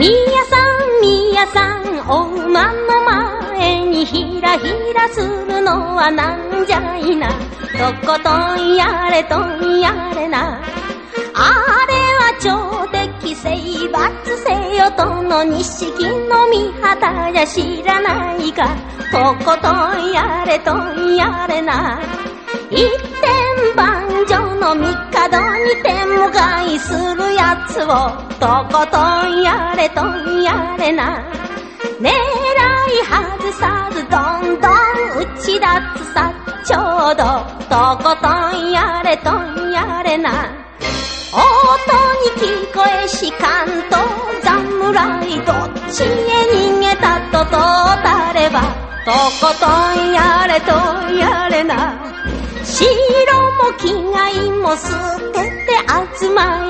みやさんみやさんお馬の前にひらひらするのはなんじゃいな。とことんやれとんやれな。あれは超敵征罰せよとの錦の御旗じゃ知らないか。とことんやれとんやれな。一点万丈の帝に天いするつをとことんやれとんやれな。狙い外さずどんどん打ち立つさちょうどとことんやれとんやれな音に聞こえしかんと侍どっちへ逃げたととたればとことんやれとんやれな城も着替えも捨てて集ま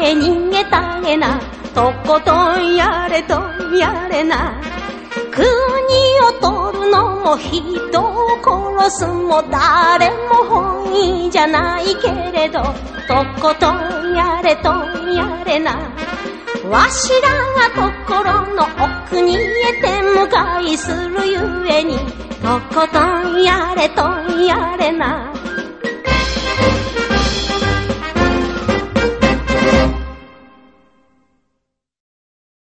へ逃げたげな。とことんやれとんやれな。国を取るのも人を殺すも誰も本意じゃないけれど。とことんやれとんやれな。わしらが心の奥にへて向かいするゆえに。とことんやれとんやれな。